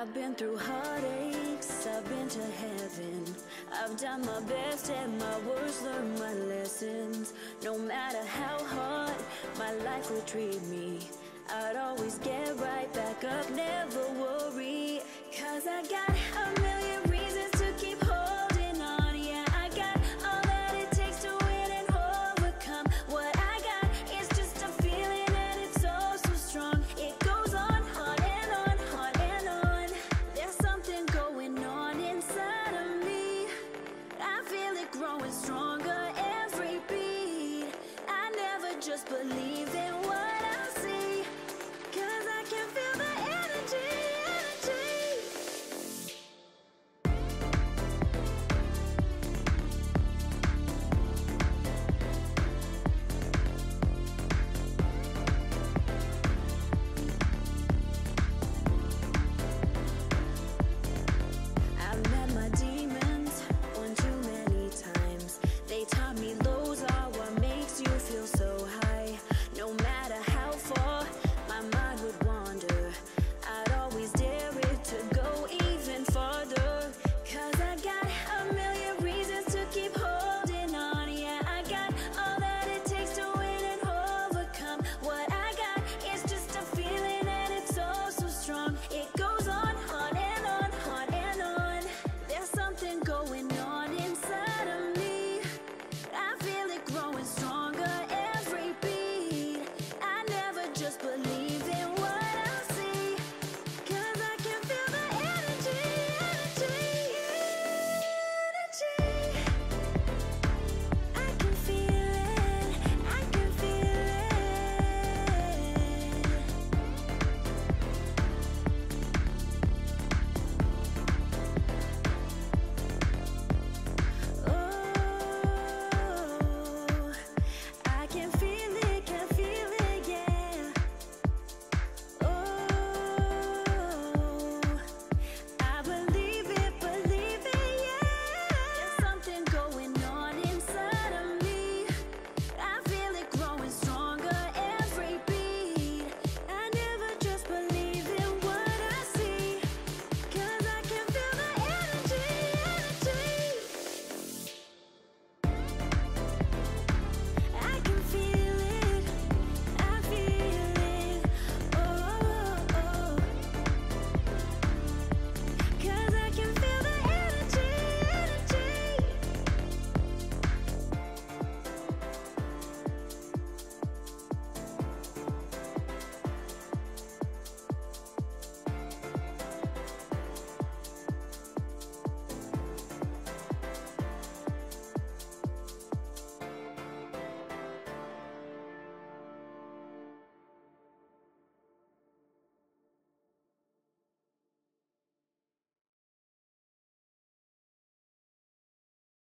I've been through heartaches, I've been to heaven. I've done my best and my worst, learned my lessons. No matter how hard my life would treat me I'd always get right back up, never worry. Cause I got a million